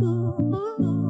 Ooh, ooh.